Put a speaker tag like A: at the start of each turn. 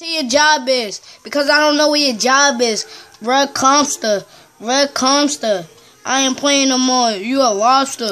A: your job is because I don't know what your job is. Red Comster. Red Comster. I ain't playing no more. You a lobster.